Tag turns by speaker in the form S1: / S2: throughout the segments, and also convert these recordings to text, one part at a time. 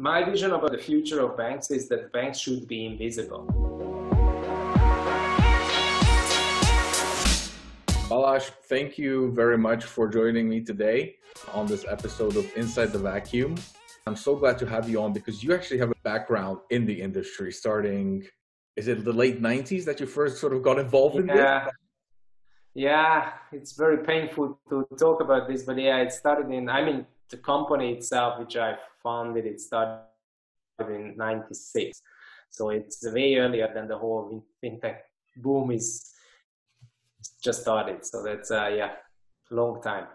S1: my vision about the future of banks is that banks should be invisible.
S2: Balázs, thank you very much for joining me today on this episode of Inside the Vacuum. I'm so glad to have you on because you actually have a background in the industry starting is it the late 90s that you first sort of got involved in
S1: yeah.
S2: this?
S1: Yeah, it's very painful to talk about this, but yeah, it started in, I mean, the company itself, which I founded, it started in 96. So it's way earlier than the whole fintech boom is just started. So that's, uh, yeah, long time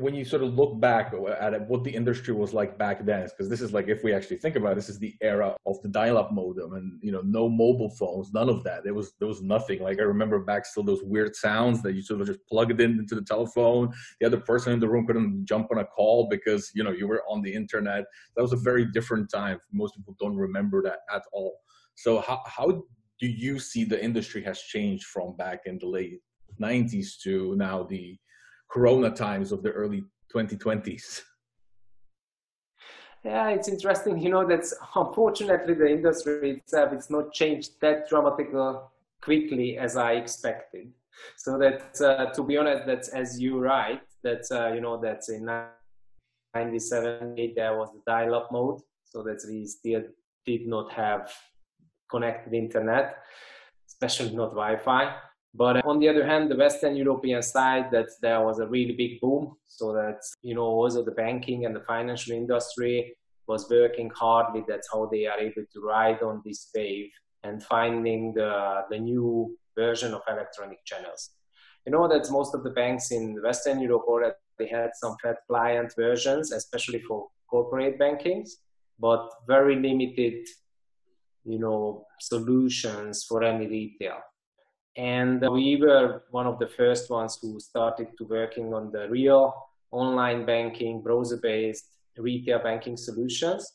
S2: when you sort of look back at what the industry was like back then because this is like if we actually think about it, this is the era of the dial-up modem and you know no mobile phones none of that. There was there was nothing. Like i remember back still those weird sounds that you sort of just plugged in into the telephone. The other person in the room couldn't jump on a call because you know you were on the internet. That was a very different time. Most people don't remember that at all. So how, how do you see the industry has changed from back in the late 90s to now the corona times of the early 2020s
S1: yeah it's interesting you know that's unfortunately the industry itself it's not changed that dramatically quickly as i expected. So that uh, to be honest that's as you write that's uh, you know that's in 97 there was the dial-up mode. So that we still did not have connected internet especially not wi-fi but on the other hand, the Western European side, that there was a really big boom. So that, you know, also the banking and the financial industry was working hardly. That's how they are able to ride on this wave and finding the, the new version of electronic channels. You know that most of the banks in Western Europe already had some flat client versions, especially for corporate bankings, but very limited, you know, solutions for any retail and we were one of the first ones who started to working on the real online banking browser-based retail banking solutions.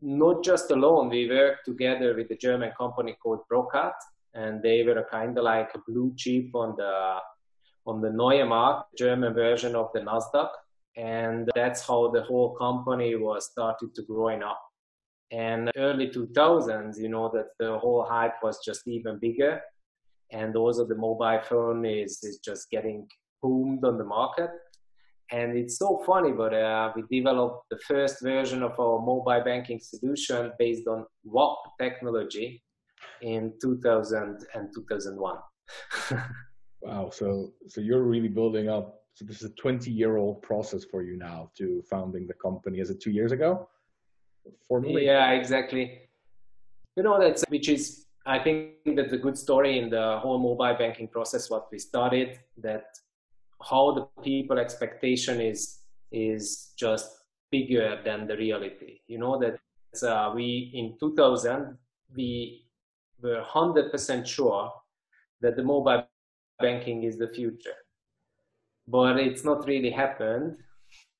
S1: Not just alone we worked together with a german company called brokat and they were kind of like a blue chip on the on the neue markt german version of the nasdaq. And that's how the whole company was started to growing up. And early 2000s you know that the whole hype was just even bigger and also the mobile phone is, is just getting boomed on the market. And it's so funny, but uh, we developed the first version of our mobile banking solution based on WAP technology in 2000 and 2001.
S2: wow. So, so you're really building up. So this is a 20 year old process for you now to founding the company. Is it two years ago?
S1: Formally? Yeah, exactly. You know, that's, which is I think that's a good story in the whole mobile banking process. What we started that how the people expectation is is just bigger than the reality. You know that uh, we in 2000 we were 100% sure that the mobile banking is the future, but it's not really happened,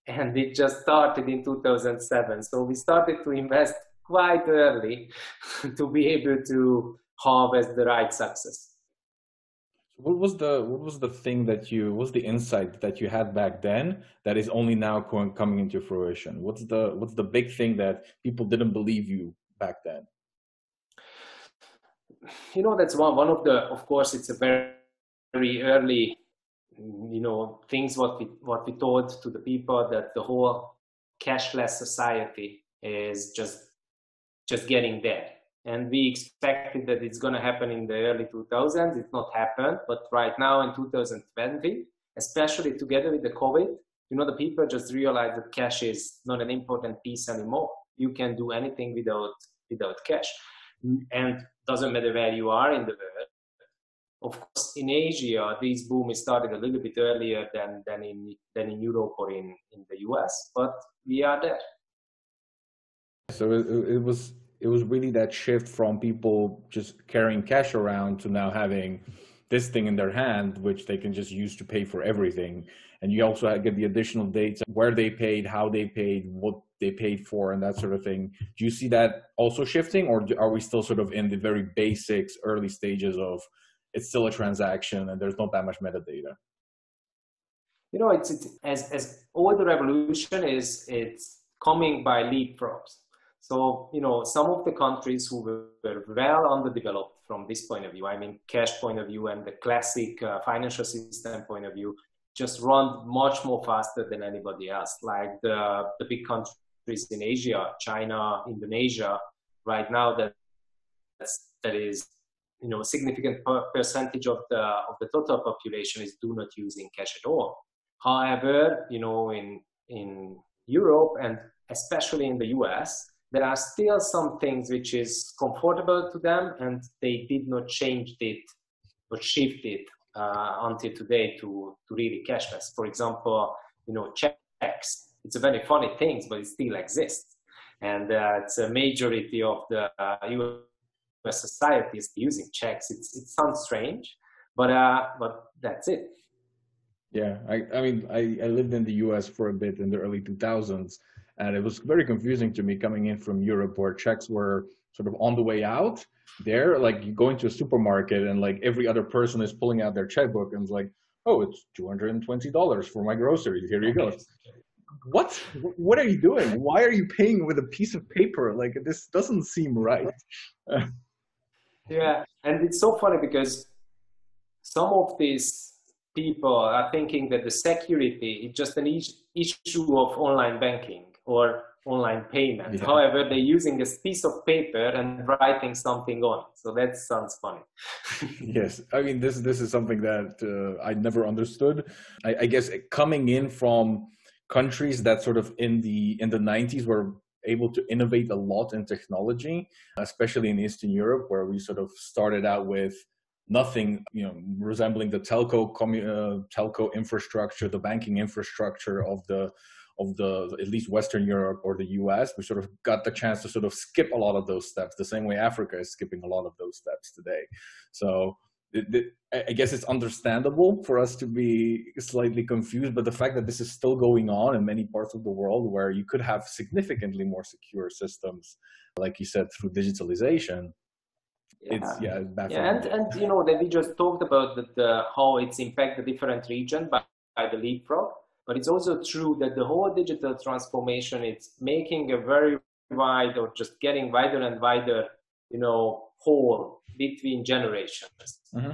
S1: and it just started in 2007. So we started to invest quite early to be able to harvest the right success.
S2: What was the what was the thing that you what was the insight that you had back then that is only now coming into fruition? What's the what's the big thing that people didn't believe you back then?
S1: You know that's one one of the of course it's a very very early you know things what we what we told to the people that the whole cashless society is just just getting there. And we expected that it's going to happen in the early 2000s. It's not happened, but right now in 2020, especially together with the COVID, you know, the people just realize that cash is not an important piece anymore. You can do anything without without cash, and doesn't matter where you are in the world. Of course, in Asia, this boom is started a little bit earlier than than in than in Europe or in in the US, but we are there.
S2: So it, it was it was really that shift from people just carrying cash around to now having this thing in their hand, which they can just use to pay for everything. And you also get the additional dates where they paid, how they paid, what they paid for, and that sort of thing. Do you see that also shifting, or are we still sort of in the very basics, early stages of it's still a transaction and there's not that much metadata?
S1: You know, it's, it's as as all the revolution is, it's coming by leapfrogs. So, you know, some of the countries who were well underdeveloped from this point of view, I mean, cash point of view and the classic uh, financial system point of view, just run much more faster than anybody else. Like the, the big countries in Asia, China, Indonesia, right now that that is you know a significant per percentage of the of the total population is do not using cash at all. However, you know in in Europe and especially in the US, there are still some things which is comfortable to them and they did not change it or shift it uh, until today to, to really cashless. For example, you know, checks. It's a very funny thing, but it still exists. And uh, it's a majority of the uh, US society is using checks. It's, it sounds strange, but, uh, but that's it.
S2: Yeah, I, I mean, I, I lived in the US for a bit in the early 2000s and it was very confusing to me coming in from Europe where checks were sort of on the way out. There, like you go into a supermarket and like every other person is pulling out their checkbook and it's like, oh, it's $220 for my groceries. Here you go. What? What are you doing? Why are you paying with a piece of paper? Like this doesn't seem right.
S1: yeah, and it's so funny because some of these people are thinking that the security is just an issue of online banking or online payment. Yeah. However, they're using this piece of paper and writing something on. it. So that sounds funny.
S2: yes, I mean this this is something that uh, I never understood. I, I, guess coming in from countries that sort of in the in the 90s were able to innovate a lot in technology, especially in Eastern Europe, where we sort of started out with nothing you know resembling the telco uh, telco infrastructure the banking infrastructure of the of the at least Western Europe or the US, we sort of got the chance to sort of skip a lot of those steps, the same way Africa is skipping a lot of those steps today. So it, it, I guess it's understandable for us to be slightly confused, but the fact that this is still going on in many parts of the world where you could have significantly more secure systems, like you said, through digitalization,
S1: yeah. it's yeah, yeah and, and you know that we just talked about the, the uh, how it's impact the different region by, by the leapfrog but it's also true that the whole digital transformation is making a very wide or just getting wider and wider, you know, hole between generations. Mm-hmm.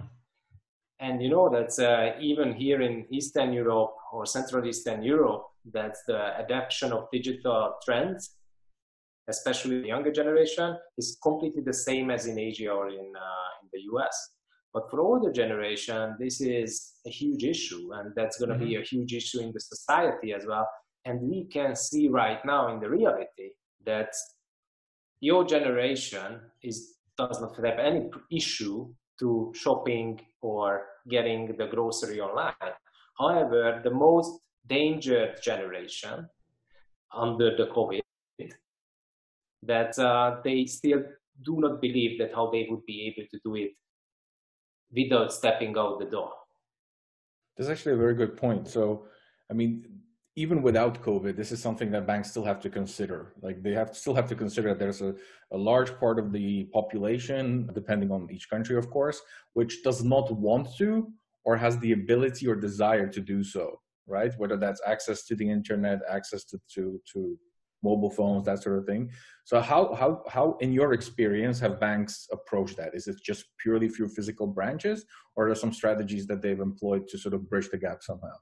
S1: And you know that's uh, even here in Eastern Europe or Central Eastern Europe, that's the adoption of digital trends, especially the younger generation, is completely the same as in Asia or in, uh, in the US. But for older generation, this is a huge issue, and that's going to mm-hmm. be a huge issue in the society as well. And we can see right now in the reality that your generation is does not have any issue to shopping or getting the grocery online. However, the most dangerous generation under the COVID that uh, they still do not believe that how they would be able to do it without stepping out the door.
S2: That's actually a very good point. So, I mean, even without COVID, this is something that banks still have to consider. Like they have still have to consider that there's a, a large part of the population, depending on each country, of course, which does not want to or has the ability or desire to do so, right? Whether that's access to the internet, access to, to, to mobile phones, that sort of thing. So how how how in your experience have banks approached that? Is it just purely through physical branches, or are there some strategies that they've employed to sort of bridge the gap somehow?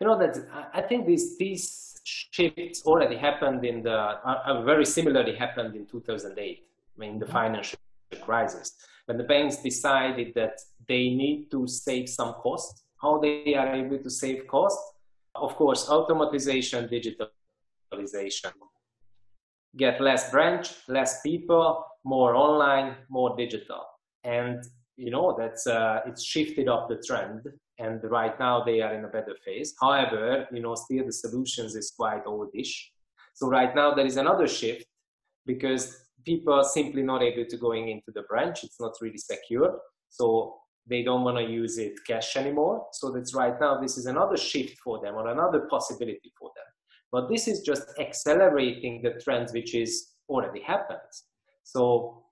S1: You know that I think these these shifts already happened in the uh, very similarly happened in 2008 I mean the mm-hmm. financial crisis when the banks decided that they need to save some cost. How they are able to save cost of course, automatization, digitalization. Get less branch, less people, more online, more digital. And you know that's uh, it's shifted up the trend and right now they are in a better phase however you know still the solutions is quite oldish so right now there is another shift because people are simply not able to going into the branch it's not really secure so they don't want to use it cash anymore. So that's right now, this is another shift for them or another possibility for them. But this is just accelerating the trends which is already happened. So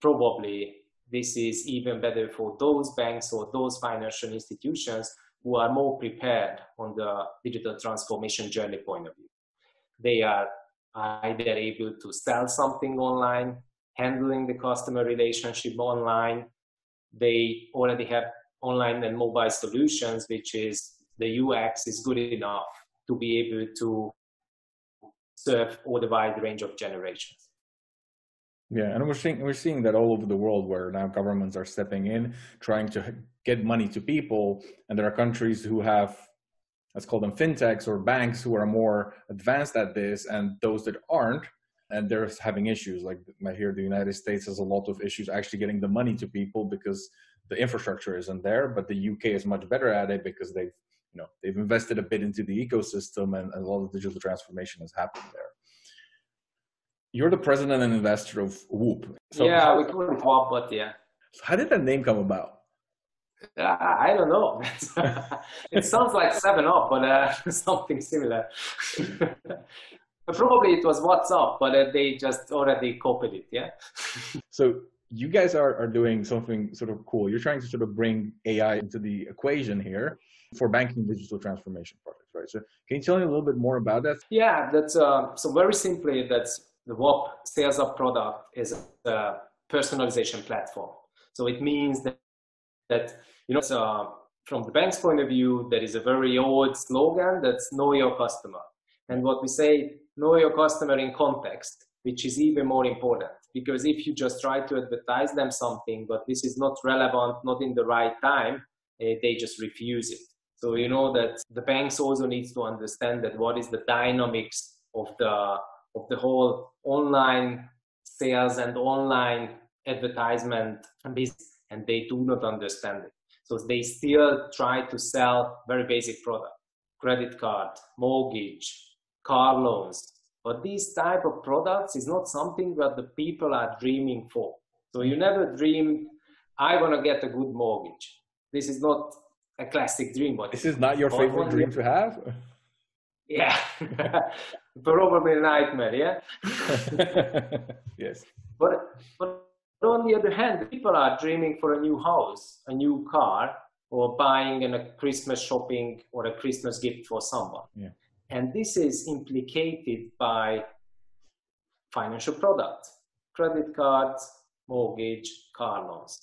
S1: probably this is even better for those banks or those financial institutions who are more prepared on the digital transformation journey point of view. They are either able to sell something online, handling the customer relationship online. They already have online and mobile solutions, which is the UX is good enough to be able to serve all the wide range of generations.
S2: Yeah, and we're seeing we're seeing that all over the world where now governments are stepping in, trying to get money to people, and there are countries who have let's call them fintechs or banks who are more advanced at this, and those that aren't, and they're having issues. Like I hear the United States has a lot of issues actually getting the money to people because the infrastructure isn't there, but the UK is much better at it because they've you know they've invested a bit into the ecosystem and, and a lot of digital transformation has happened there you're the president and investor of Whoop.
S1: So yeah, we call it Whoop, but yeah.
S2: How did that name come about?
S1: Uh, I don't know. it sounds like Seven Up, but uh, something similar. Probably it was WhatsApp, but uh, they just already copied it. Yeah.
S2: so you guys are, are doing something sort of cool. You're trying to sort of bring AI into the equation here for banking digital transformation projects, right? So can you tell me a little bit more about that?
S1: Yeah, that's uh, so very simply that's the Whoop Sales Up product is a personalization platform. So it means that, that you know, so from the bank's point of view, there is a very old slogan that's know your customer. And what we say, know your customer in context, which is even more important. Because if you just try to advertise them something, but this is not relevant, not in the right time, eh, they just refuse it. So you know that the banks also needs to understand that what is the dynamics of the of the whole online sales and online advertisement business, and they do not understand it. So they still try to sell very basic product, credit card, mortgage, car loans. But these type of products is not something that the people are dreaming for. So you never dream, I want to get a good mortgage. This is not a classic dream. But
S2: this is not your favorite dream to have?
S1: Yeah, probably a nightmare. Yeah.
S2: yes.
S1: But but on the other hand, people are dreaming for a new house, a new car, or buying a Christmas shopping or a Christmas gift for someone.
S2: Yeah.
S1: And this is implicated by financial products, credit cards, mortgage, car loans.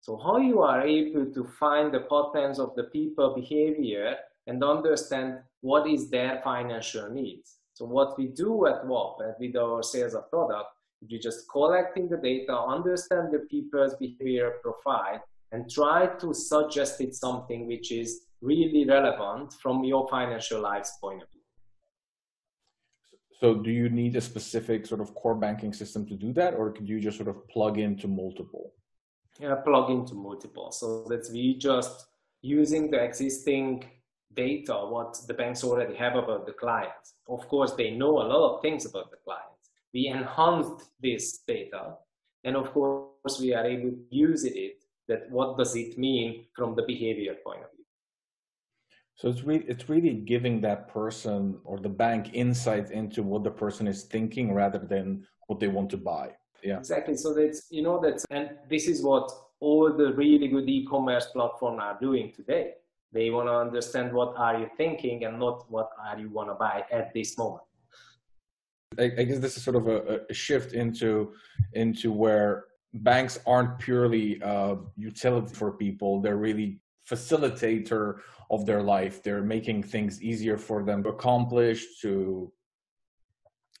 S1: So how you are able to find the patterns of the people behavior and understand what is their financial needs. So what we do at and with our sales of product, we just collecting the data, understand the people's behavior profile, and try to suggest it something which is really relevant from your financial life's point of view.
S2: So do you need a specific sort of core banking system to do that, or could you just sort of plug into multiple?
S1: Yeah, plug into multiple. So that's we just using the existing data what the banks already have about the clients. Of course, they know a lot of things about the clients. We enhanced this data, and of course, we are able to use it. That what does it mean from the behavior point of view?
S2: So it's really it's really giving that person or the bank insight into what the person is thinking rather than what they want to buy. Yeah,
S1: exactly. So that's you know that's and this is what all the really good e-commerce platforms are doing today they want to understand what are you thinking and not what are you want to buy at this moment.
S2: I, I guess this is sort of a, a, shift into into where banks aren't purely uh, utility for people; they're really facilitator of their life. They're making things easier for them to accomplish, to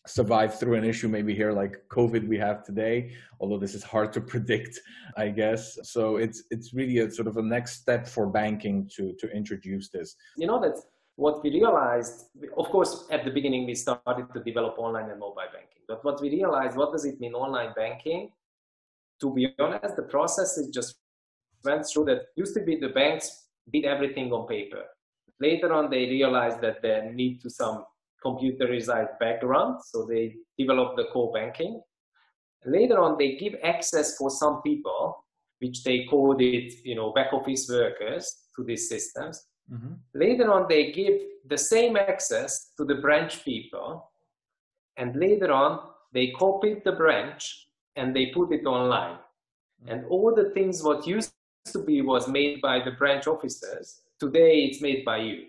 S2: survive through an issue maybe here like covid we have today although this is hard to predict i guess. So it's it's really a sort of a next step for banking to to introduce this.
S1: You know that what we realized of course at the beginning we started to develop online and mobile banking but what we realized what does it mean online banking? To be honest the process is just went through that used to be the banks did everything on paper later on they realized that they need to some computerized background, so they develop the core banking. Later on, they give access for some people, which they called it, you know, back office workers to these systems. Mm-hmm. Later on, they give the same access to the branch people, and later on, they copied the branch and they put it online. Mm-hmm. And all the things what used to be was made by the branch officers, today it's made by you.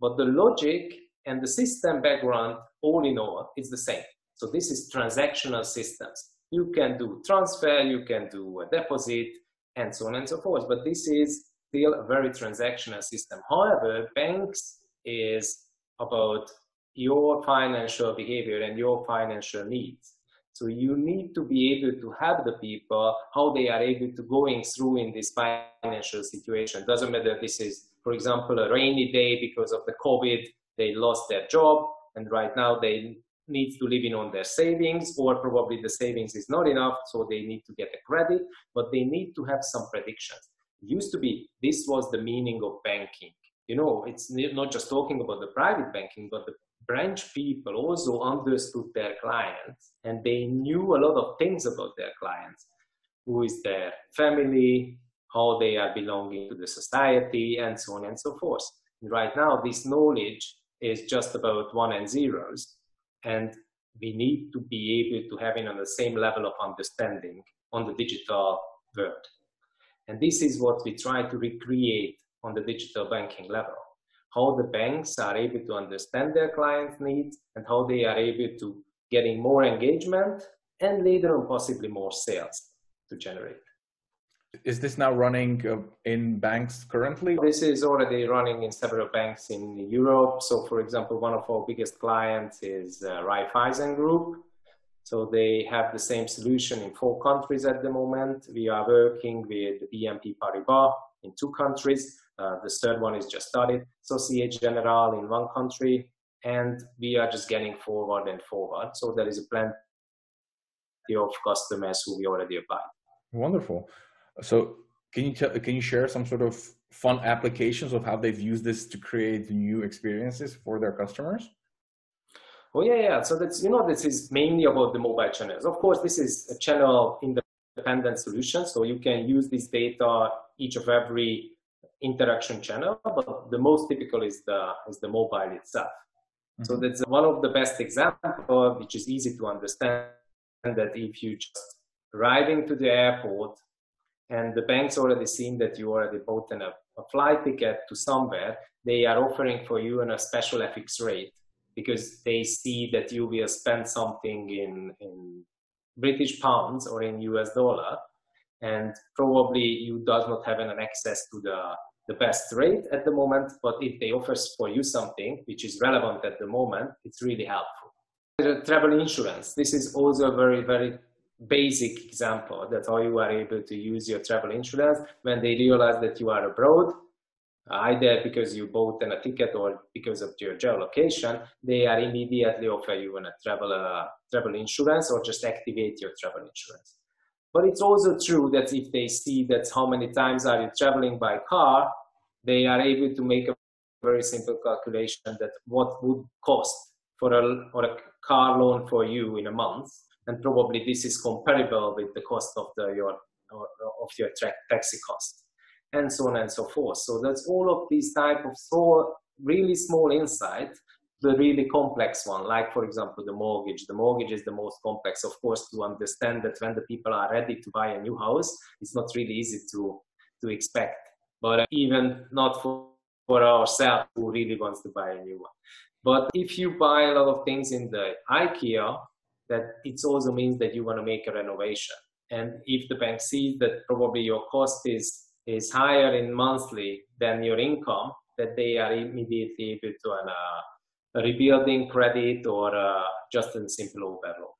S1: But the logic and the system background, all in all, is the same. So this is transactional systems. You can do transfer, you can do a deposit, and so on and so forth. But this is still a very transactional system. However, banks is about your financial behavior and your financial needs. So you need to be able to help the people how they are able to going through in this financial situation. Doesn't matter this is, for example, a rainy day because of the COVID, they lost their job and right now they need to live in on their savings or probably the savings is not enough so they need to get a credit but they need to have some predictions it used to be this was the meaning of banking you know it's not just talking about the private banking but the branch people also understood their clients and they knew a lot of things about their clients. Who is their family how they are belonging to the society and so on and so forth. And right now this knowledge is just about one and zeros and we need to be able to have it on the same level of understanding on the digital world. And this is what we try to recreate on the digital banking level how the banks are able to understand their clients' needs and how they are able to getting more engagement and later on possibly more sales to generate.
S2: Is this now running uh, in banks currently?
S1: This is already running in several banks in Europe. So, for example, one of our biggest clients is uh, Raiffeisen Group. So they have the same solution in four countries at the moment. We are working with BNP Paribas in two countries. Uh, the third one is just started. Societe Generale in one country, and we are just getting forward and forward. So there is a plenty of customers who we already applied.
S2: Wonderful. So can you tell, can you share some sort of fun applications of how they've used this to create new experiences for their customers?
S1: Oh yeah, yeah. So that's you know this is mainly about the mobile channels. Of course, this is a channel independent solution, so you can use this data each of every interaction channel, but the most typical is the is the mobile itself. Mm-hmm. So that's one of the best example, which is easy to understand. That if you just arriving to the airport and the bank's already seen that you already bought an, a, a flight ticket to somewhere, they are offering for you an, a special FX rate because they see that you will spend something in, in British pounds or in US dollar and probably you does not have an access to the the best rate at the moment, but if they offer for you something which is relevant at the moment, it's really helpful. The travel insurance. This is also a very, very basic example. that how you are able to use your travel insurance when they realize that you are abroad, either because you bought a ticket or because of your geolocation, they are immediately offer you a travel, uh, travel insurance or just activate your travel insurance. But it's also true that if they see that how many times are you traveling by car, they are able to make a very simple calculation that what would cost for a, or a car loan for you in a month. And probably this is comparable with the cost of the, your, of your taxi cost and so on and so forth. So that's all of these type of so really small insight the really complex one, like for example the mortgage. The mortgage is the most complex, of course, to understand that when the people are ready to buy a new house, it's not really easy to to expect. But even not for, for ourselves who really wants to buy a new one. But if you buy a lot of things in the IKEA, that it also means that you want to make a renovation. And if the bank sees that probably your cost is is higher in monthly than your income, that they are immediately able to uh, rebuilding credit or uh, just a simple overload.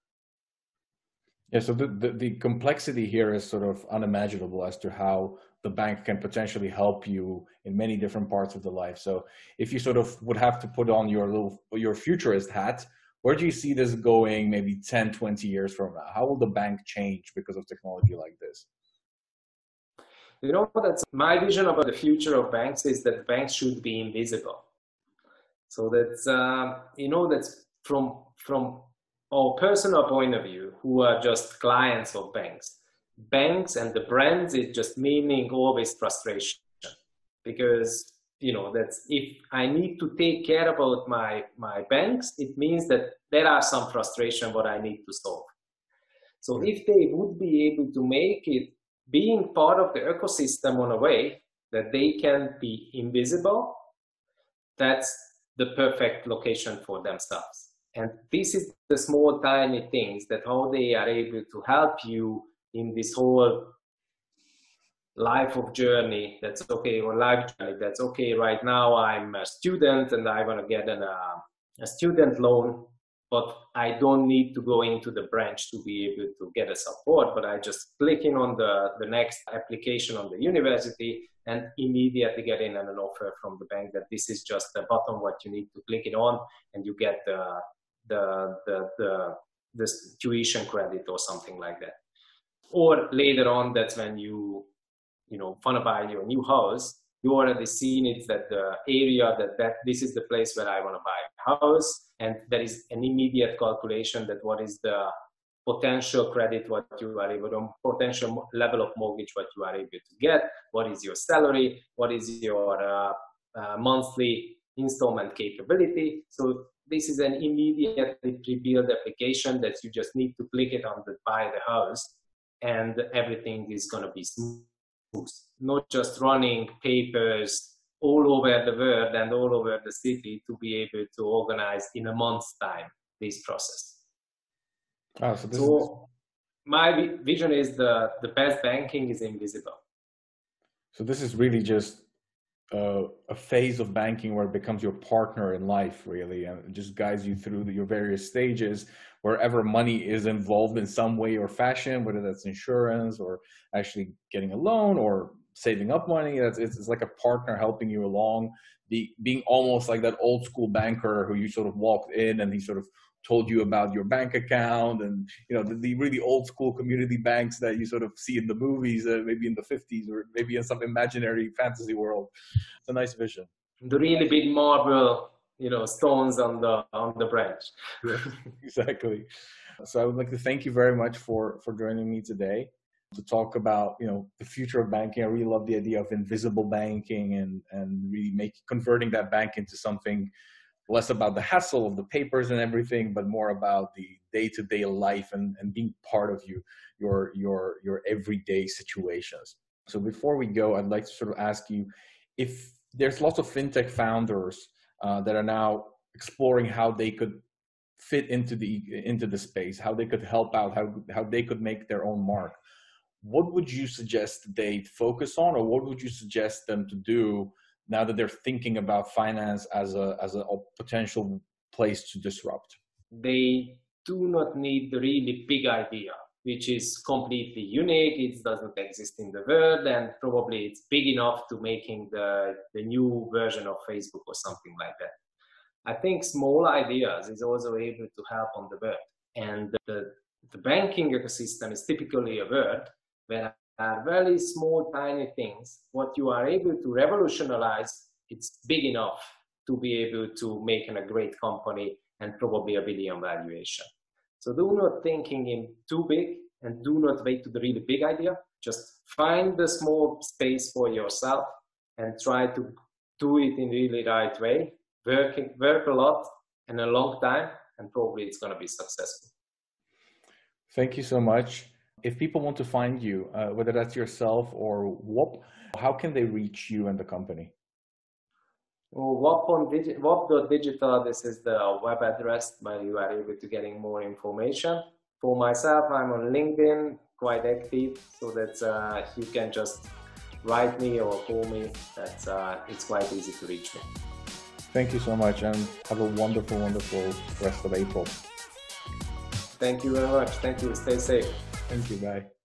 S2: Yeah, so the, the, the, complexity here is sort of unimaginable as to how the bank can potentially help you in many different parts of the life. So if you sort of would have to put on your little your futurist hat, where do you see this going maybe 10, 20 years from now? How will the bank change because of technology like this?
S1: You know, that's my vision about the future of banks is that banks should be invisible so that's uh, you know that's from from our personal point of view, who are just clients of banks. Banks and the brands is just meaning always frustration because you know that's if I need to take care about my my banks, it means that there are some frustration what I need to solve. So if they would be able to make it being part of the ecosystem on a way that they can be invisible, that's the perfect location for themselves. And this is the small, tiny things that how they are able to help you in this whole life of journey. That's okay, or life journey. That's okay. Right now, I'm a student and I want to get an, uh, a student loan, but I don't need to go into the branch to be able to get a support. But I just clicking on the, the next application on the university and immediately get in an offer from the bank that this is just the button what you need to click it on and you get the the the the, the tuition credit or something like that or later on that's when you you know want to buy your new house you already seen it that the area that that this is the place where i want to buy a house and there is an immediate calculation that what is the potential credit what you are able to potential level of mortgage what you are able to get what is your salary what is your uh, uh, monthly installment capability. So this is an immediately pre-built application that you just need to click it on the buy the house and everything is going to be smooth not just running papers all over the world and all over the city to be able to organize in a month's time this process.
S2: Oh, so,
S1: so
S2: is...
S1: my vision is the the best banking is invisible.
S2: So this is really just uh, a phase of banking where it becomes your partner in life, really, and just guides you through the, your various stages wherever money is involved in some way or fashion, whether that's insurance or actually getting a loan or saving up money. That's it's, it's like a partner helping you along, be, being almost like that old school banker who you sort of walked in and he sort of told you about your bank account and you know the, the, really old school community banks that you sort of see in the movies uh, maybe in the 50s or maybe in some imaginary fantasy world. It's a nice vision.
S1: The really big marble you know stones on the on the branch.
S2: Exactly. So i would like to thank you very much for for joining me today to talk about you know the future of banking. I really love the idea of invisible banking and and really make converting that bank into something less about the hassle of the papers and everything, but more about the day-to-day life and, and being part of you, your your your everyday situations. So before we go, I'd like to sort of ask you if there's lots of fintech founders uh, that are now exploring how they could fit into the into the space, how they could help out, how how they could make their own mark. What would you suggest they focus on, or what would you suggest them to do now that they're thinking about finance as a as a potential place to disrupt?
S1: They do not need the really big idea, which is completely unique. It doesn't exist in the world, and probably it's big enough to making the the new version of Facebook or something like that. I think small ideas is also able to help on the world, and the the banking ecosystem is typically a world where are very small, tiny things. What you are able to revolutionize, it's big enough to be able to make a great company and probably a billion valuation. So do not thinking in too big and do not wait to the really big idea. Just find the small space for yourself and try to do it in really right way. Work, work a lot and a long time and probably it's going to be successful.
S2: Thank you so much. If people want to find you, uh, whether that's yourself or W.UP, how can they reach you and the company?
S1: Well, W.UP on digi- this is the web address where you are able to getting more information. For myself, I'm on LinkedIn, quite active, so that uh, you can just write me or call me. That's uh, it's quite easy to reach me.
S2: Thank you so much, and have a wonderful, wonderful rest of April.
S1: Thank you very much. Thank you. Stay safe.
S2: Thank you. Bye.